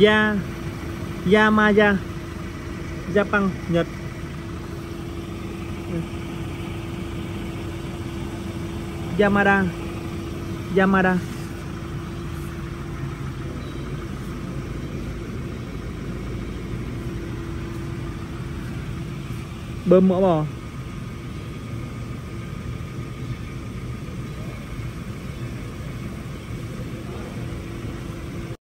Ya Yamaya Japan Nhật. Yamada Yamada. Bơm mỡ bò.